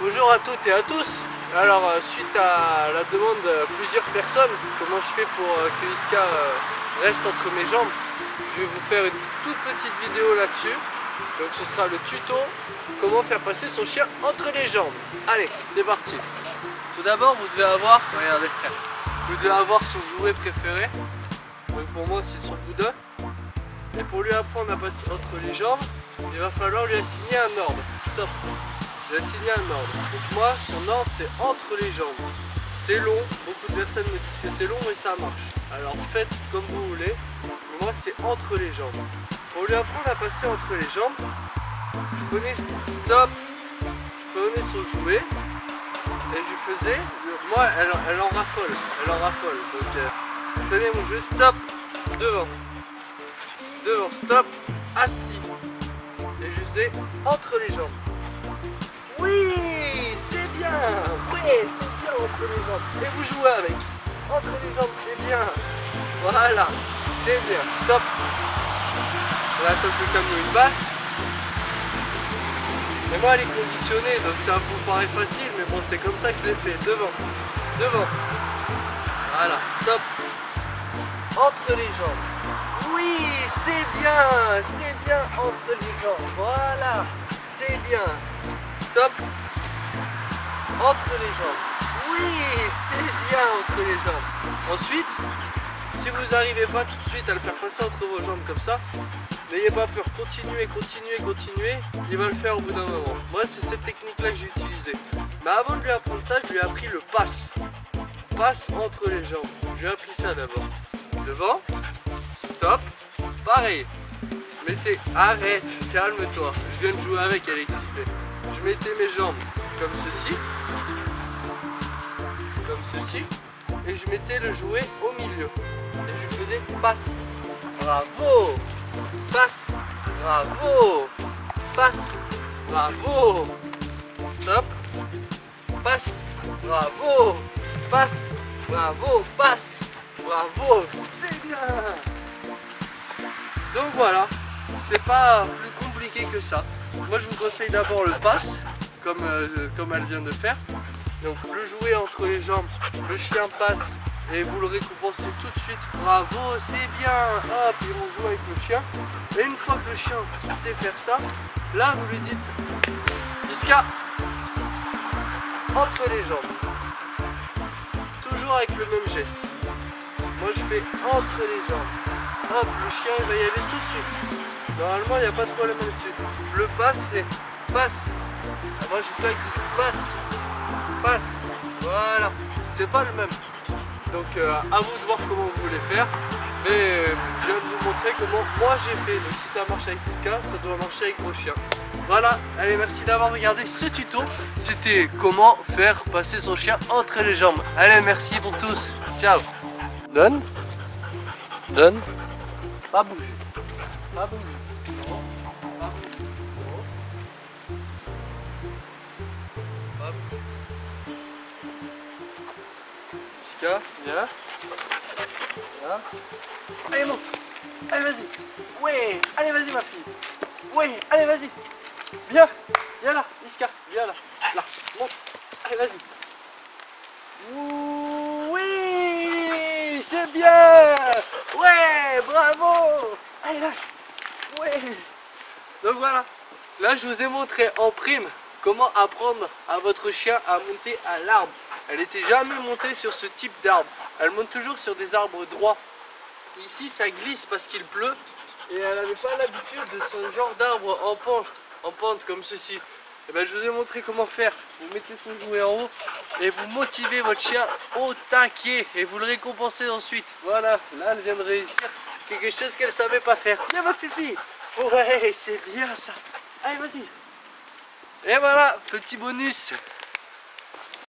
Bonjour à toutes et à tous. Alors, euh, suite à la demande de plusieurs personnes, comment je fais pour euh, que l'ISCA euh, reste entre mes jambes, je vais vous faire une toute petite vidéo là-dessus. Donc ce sera le tuto comment faire passer son chien entre les jambes. Allez, c'est parti. Tout d'abord, vous devez avoir, regardez, vous devez avoir son jouet préféré. Pour moi, c'est son boudin. Et pour lui apprendre à passer entre les jambes, il va falloir lui assigner un ordre. Stop. Lui assigner un ordre. Donc moi, son ordre, c'est entre les jambes. C'est long, beaucoup de personnes me disent que c'est long, mais ça marche. Alors faites comme vous voulez. Mais moi, c'est entre les jambes. Pour lui apprendre à passer entre les jambes, je prenais stop, je prenais son jouet et je lui faisais, moi elle, elle en raffole, elle en raffole. Donc euh, je prenais mon jouet stop, devant, devant, stop, assis. Et je faisais entre les jambes. Oui, c'est bien, oui, c'est bien entre les jambes. Et vous jouez avec, entre les jambes, c'est bien. Voilà, c'est bien, stop. Là, un peu comme une basse. Mais moi elle est conditionnée donc ça vous paraît facile mais bon c'est comme ça que je l'ai fait. Devant. Devant. Voilà. Stop. Entre les jambes. Oui, c'est bien. C'est bien entre les jambes. Voilà. C'est bien. Stop. Entre les jambes. Oui, c'est bien entre les jambes. Ensuite, si vous n'arrivez pas tout de suite à le faire passer entre vos jambes comme ça, N'ayez pas peur, continuez, continuez, continuez, il va le faire au bout d'un moment. Moi c'est cette technique là que j'ai utilisée. Mais avant de lui apprendre ça, je lui ai appris le passe. Passe entre les jambes. Je lui ai appris ça d'abord. Devant, stop, pareil. Mettez, arrête, calme-toi. Je viens de jouer avec, elle est excitée. Je mettais mes jambes comme ceci. Comme ceci. Et je mettais le jouet au milieu. Et je faisais passe. Bravo passe, bravo, passe, bravo, stop, passe, bravo, passe, bravo, passe, bravo, c'est bien. Donc voilà, c'est pas plus compliqué que ça. Moi je vous conseille d'abord le passe, comme, euh, comme elle vient de faire. Donc le jouer entre les jambes, le chien passe et vous le récompensez tout de suite. Bravo, c'est bien. Hop, et on joue avec le chien. Et une fois que le chien sait faire ça, là vous lui dites Iska entre les jambes. Toujours avec le même geste. Moi je fais entre les jambes. Hop, le chien il va y aller tout de suite. Normalement il n'y a pas de problème là-dessus. Le passe c'est passe. Moi je claque passe. Passe. Voilà. C'est pas le même. Donc euh, à vous de voir comment vous voulez faire. Mais euh, je viens de vous montrer comment moi j'ai fait. Donc si ça marche avec Iska, ça doit marcher avec vos chiens. Voilà, allez merci d'avoir regardé ce tuto. C'était comment faire passer son chien entre les jambes. Allez merci pour tous. Ciao. Donne. Donne. Pas bouger. Pas bouger. Viens Viens. Allez monte. Allez vas-y. Ouais. Allez vas-y ma fille. Ouais. Allez vas-y. Viens. Viens là. Iska. Viens là. Là. Monte. Allez vas-y. Oui. C'est bien. Ouais. Bravo. Allez là. Ouais. Donc voilà. Là je vous ai montré en prime comment apprendre à votre chien à monter à l'arbre. Elle n'était jamais montée sur ce type d'arbre. Elle monte toujours sur des arbres droits. Ici, ça glisse parce qu'il pleut. Et elle n'avait pas l'habitude de ce genre d'arbre en pente, en pente comme ceci. Et ben, je vous ai montré comment faire. Vous mettez son jouet en haut et vous motivez votre chien au taquet et vous le récompensez ensuite. Voilà, là elle vient de réussir quelque chose qu'elle savait pas faire. Viens ma fifi Ouais, c'est bien ça. Allez, vas-y. Et voilà, petit bonus.